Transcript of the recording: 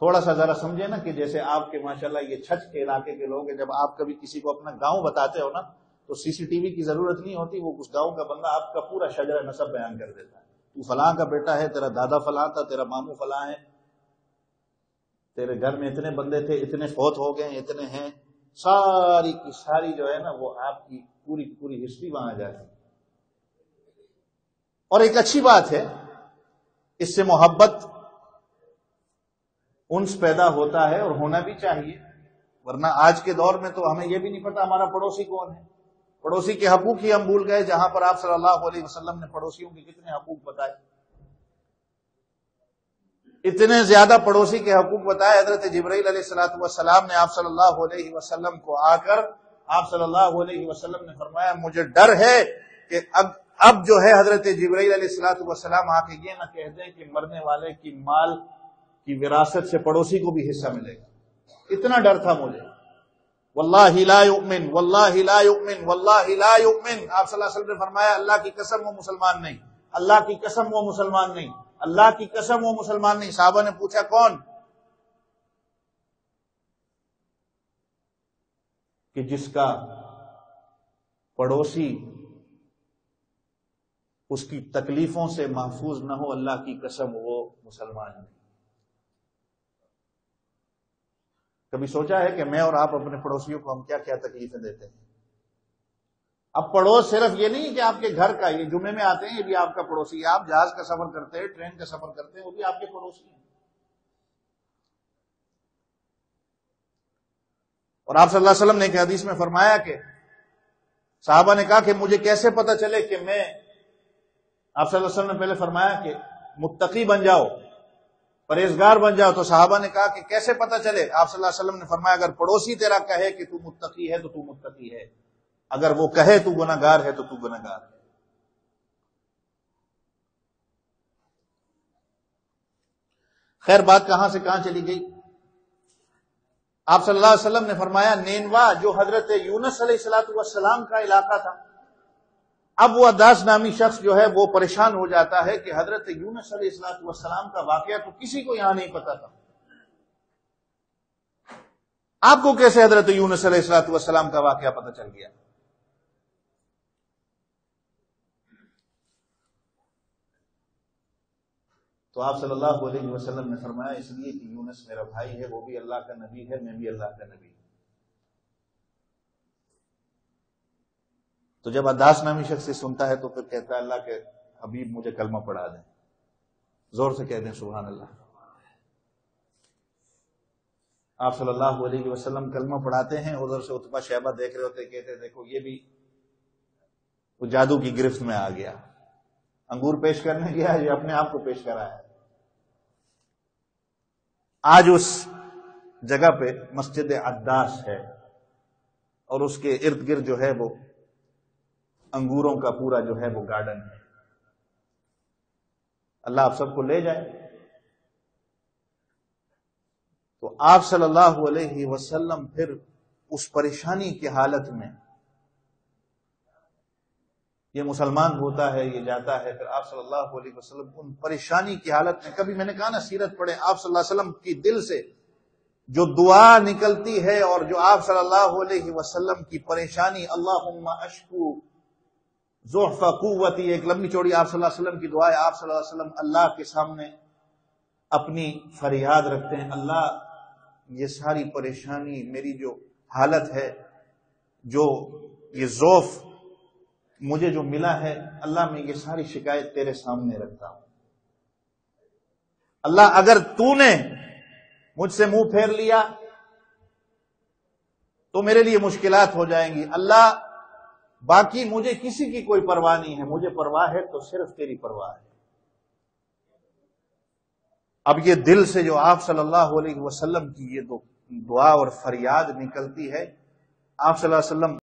थोड़ा सा जरा समझे ना कि जैसे आपके, माशाल्लाह, ये छठ के इलाके के लोग हैं, जब आप कभी किसी को अपना गाँव बताते हो ना तो सीसीटीवी की ज़रूरत नहीं होती, वो उस गाँव का बंदा आपका पूरा शजरा नसब बयान कर देता है। तू फलां का बेटा है, तेरा दादा फलां था, तेरा मामू फलां है, तेरे घर में इतने बंदे थे, इतने फौत हो गए, इतने हैं, सारी की सारी जो है ना, वो आपकी पूरी पूरी हिस्ट्री वहाँ आ जाती और एक अच्छी बात है, इससे मोहब्बत उन्स पैदा होता है और होना भी चाहिए। वरना आज के दौर में तो हमें यह भी नहीं पता हमारा पड़ोसी कौन है। पड़ोसी के हकूक ही हम भूल गए, जहाँ पर आप सल्लल्लाहु अलैहि वसल्लम ने पड़ोसियों के कितने हकूक बताए। इतने ज़्यादा पड़ोसी के हकूक बताए, हज़रत जबरील सलाम ने आप सल्लल्लाहु अलैहि वसल्लम को आकर आप सल्लल्लाहु अलैहि वसल्लम ने फरमाया, मुझे डर है कि अब अब जो है हज़रत जबरील सलाम आके ये ना कह दें कि मरने वाले की माल की विरासत से पड़ोसी को भी हिस्सा मिलेगा। इतना डर था मुझे। वल्लाहि ला युमिन, वल्लाहि ला युमिन, वल्लाहि ला युमिन। आप सल्लल्लाहु ने फरमाया, अल्लाह की कसम वो मुसलमान नहीं। अल्लाह की कसम वो मुसलमान नहीं। अल्लाह की कसम वो मुसलमान नहीं। साहबा ने पूछा, कौन? कि जिसका पड़ोसी उसकी तकलीफों से महफूज न हो, अल्लाह की कसम वो मुसलमान नहीं। कभी सोचा है कि मैं और आप अपने पड़ोसियों को हम क्या क्या तकलीफें देते हैं? अब पड़ोस सिर्फ़ ये नहीं कि आपके घर का, ये जुमे में आते हैं, ये भी आपका पड़ोसी है। आप जहाज़ का सफ़र करते हैं, ट्रेन का सफ़र करते हैं, वो भी आपके पड़ोसी हैं। और आप सल्लल्लाहु अलैहि वसल्लम ने हदीस में फरमाया कि साहबा ने कहा कि मुझे कैसे पता चले कि मैं, आप सल्लल्लाहु अलैहि वसल्लम ने पहले फरमाया कि मुत्तकी बन जाओ। परहेजगार बन जाओ तो साहबा ने कहा कि कैसे पता चले? आप सल्लल्लाहु अलैहि वसल्लम ने फरमाया, अगर पड़ोसी तेरा कहे कि तू मुत्तकी है तो तू मुत्तकी है। अगर वो कहे तू गुनागार है तो तू गुनागार है। खैर, बात कहाँ से कहाँ चली गई? आप सल्लल्लाहु अलैहि वसल्लम ने फरमाया, नेनवा जो हज़रत यूनस सलाम का इलाका था अब वो अदास नामी शख्स जो है, वो परेशान हो जाता है कि हज़रत यूनस सलाम का वाकया तो किसी को यहाँ नहीं पता था। आपको कैसे हज़रत यूनस सलाम का वाकया पता चल गया? तो आप सल्लल्लाहु अलैहि वसल्लम ने फरमाया, इसलिए कि यूनस मेरा भाई है, वो भी अल्लाह का नबी है, मैं भी अल्लाह का नबी तो जब अदास नामी शख्स सुनता है तो फिर कहता है, अल्लाह के हबीब मुझे कलमा पढ़ा दें। ज़ोर से कह दें सुबहान अल्लाह आप सल्लल्लाहु अलैहि वसल्लम कलमा पढ़ाते हैं, उधर से उतबा शहबा देख रहे होते कहते देखो, ये भी वो जादू की गिरफ्त में आ गया। अंगूर पेश करने गया, ये अपने आप को पेश करा है। आज उस जगह पे मस्जिद अद्दास है, और उसके इर्द गिर्द जो है वो अंगूरों का पूरा जो है वो गार्डन है। अल्लाह आप सबको ले जाए। तो आप सल्लल्लाहु अलैहि वसल्लम फिर उस परेशानी की हालत में ये मुसलमान होता है, ये जाता है, फिर आप सल्लल्लाहु अलैहि वसल्लम उन परेशानी की हालत में, कभी मैंने कहा ना, सीरत पढ़े, आप सल्लल्लाहु अलैहि वसल्लम की दिल से जो दुआ निकलती है और जो आप सल्लल्लाहु अलैहि वसल्लम की परेशानी अल्लाह अशकू जोहफा कुवती एक लंबी चौड़ी आप वसल्लम की दुआ है, आप वसल्लम अल्लाह के सामने अपनी फरियाद रखते हैं। अल्लाह, ये सारी परेशानी मेरी जो हालत है, जो ये जोफ मुझे जो मिला है, अल्लाह मैं ये सारी शिकायत तेरे सामने रखता हूँ। अल्लाह, अगर तूने मुझसे मुँह फेर लिया तो मेरे लिए मुश्किलात हो जाएँगी। अल्लाह बाकी मुझे किसी की कोई परवाह नहीं है। मुझे परवाह है तो सिर्फ़ तेरी परवाह है। अब ये दिल से जो आप सल्लल्लाहु अलैहि वसल्लम की ये दुआ और फरियाद निकलती है, आप सल्लल्लाहु अलैहि वसल्लम